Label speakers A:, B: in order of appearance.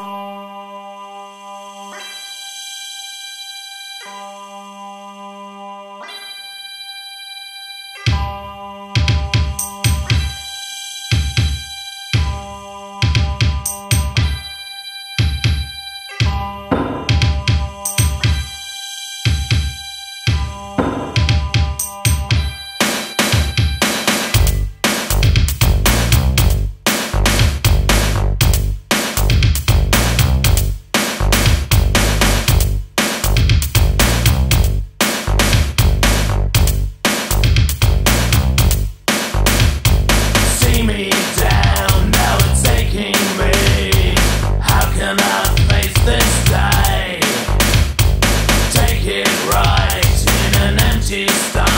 A: Bye. Batista.